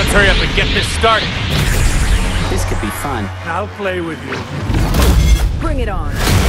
Let's hurry up and get this started. This could be fun. I'll play with you. Bring it on.